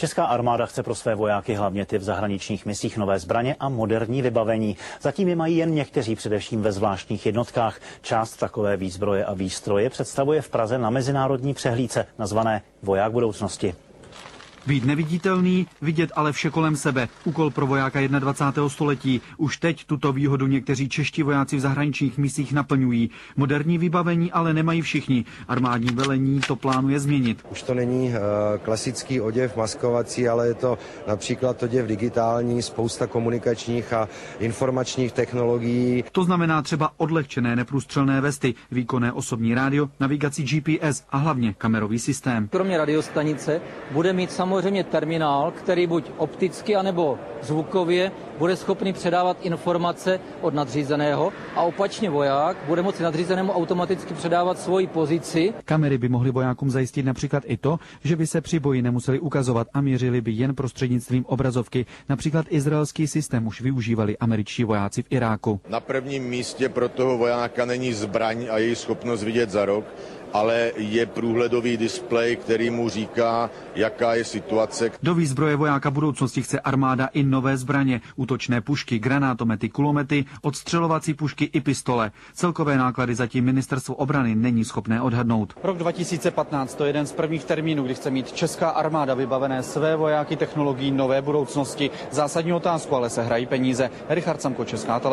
Česká armáda chce pro své vojáky hlavně ty v zahraničních misích nové zbraně a moderní vybavení. Zatím je mají jen někteří, především ve zvláštních jednotkách. Část takové výzbroje a výstroje představuje v Praze na mezinárodní přehlídce nazvané Voják budoucnosti. Být neviditelný, vidět ale vše kolem sebe. Úkol pro vojáka 21. století. Už teď tuto výhodu někteří čeští vojáci v zahraničních misích naplňují. Moderní vybavení ale nemají všichni. Armádní velení to plánuje změnit. Už to není uh, klasický oděv maskovací, ale je to například oděv digitální, spousta komunikačních a informačních technologií. To znamená třeba odlehčené neprůstřelné vesty, výkonné osobní rádio, navigací GPS a hlavně kamerový systém. Kromě radiostanice bude mít samozřejmě samozřejmě terminál, který buď opticky, anebo zvukově bude schopný předávat informace od nadřízeného a opačně voják bude moci nadřízenému automaticky předávat svoji pozici. Kamery by mohly vojákům zajistit například i to, že by se při boji nemuseli ukazovat a měřili by jen prostřednictvím obrazovky. Například izraelský systém už využívali američtí vojáci v Iráku. Na prvním místě pro toho vojáka není zbraň a její schopnost vidět za rok, ale je průhledový displej, který mu říká, jaká je situace. Do výzbroje vojáka budoucnosti chce armáda i nové zbraně, útočné pušky, granátomety, kulomety, odstřelovací pušky i pistole. Celkové náklady zatím ministerstvo obrany není schopné odhadnout. Rok 2015 to je jeden z prvních termínů, kdy chce mít česká armáda vybavené své vojáky technologií nové budoucnosti. Zásadní otázku ale se hrají peníze. Richard Samko, Česká televize.